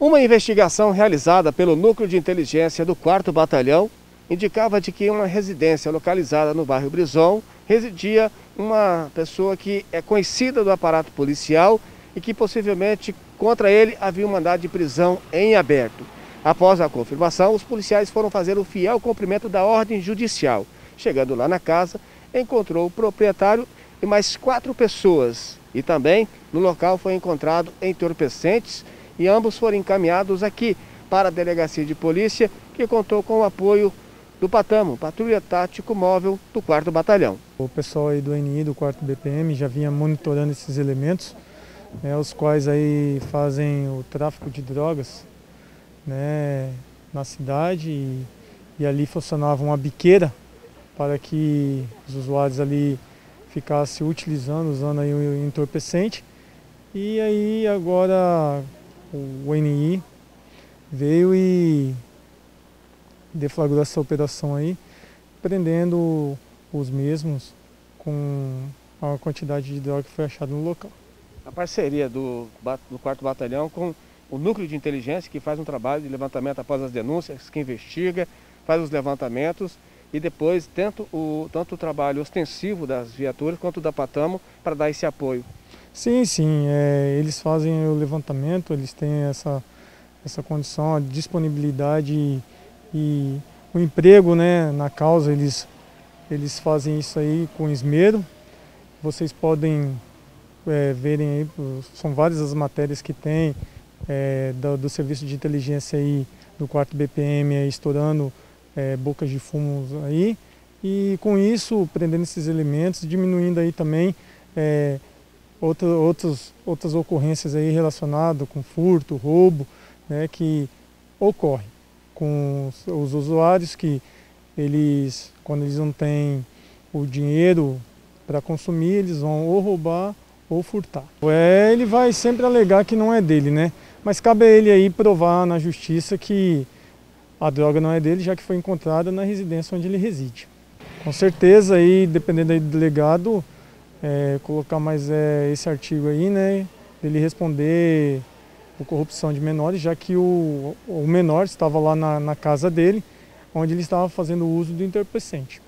Uma investigação realizada pelo Núcleo de Inteligência do 4 Batalhão indicava de que em uma residência localizada no bairro Brison residia uma pessoa que é conhecida do aparato policial e que possivelmente contra ele havia um mandado de prisão em aberto. Após a confirmação, os policiais foram fazer o fiel cumprimento da ordem judicial. Chegando lá na casa, encontrou o proprietário e mais quatro pessoas. E também no local foi encontrado entorpecentes e ambos foram encaminhados aqui para a Delegacia de Polícia, que contou com o apoio do Patamo, Patrulha Tático Móvel do 4 Batalhão. O pessoal aí do NI, do 4 BPM, já vinha monitorando esses elementos, né, os quais aí fazem o tráfico de drogas né, na cidade e, e ali funcionava uma biqueira para que os usuários ali ficassem utilizando, usando aí o entorpecente. E aí agora o NI veio e deflagrou essa operação aí, prendendo os mesmos com a quantidade de droga que foi achada no local. A parceria do, do 4 Batalhão com o Núcleo de Inteligência, que faz um trabalho de levantamento após as denúncias, que investiga, faz os levantamentos e depois tanto o, tanto o trabalho ostensivo das viaturas quanto da Patamo para dar esse apoio. Sim, sim, é, eles fazem o levantamento, eles têm essa, essa condição, a disponibilidade e, e o emprego né, na causa, eles, eles fazem isso aí com esmero. Vocês podem é, verem aí, são várias as matérias que tem é, do, do, serviço de inteligência aí do quarto BPM aí, estourando é, bocas de fumo aí e com isso prendendo esses elementos, diminuindo aí também é, outra, outros, outras ocorrências aí relacionadas com furto, roubo, né, que ocorre com os, os usuários que eles, quando eles não têm o dinheiro para consumir, eles vão ou roubar ou furtar. É, ele vai sempre alegar que não é dele, né? Mas cabe a ele aí provar na justiça que a droga não é dele, já que foi encontrada na residência onde ele reside. Com certeza aí, dependendo aí do delegado, é, colocar mais é, esse artigo aí, né? Ele responder por corrupção de menores, já que o, o menor estava lá na, na casa dele, onde ele estava fazendo uso do entorpecente.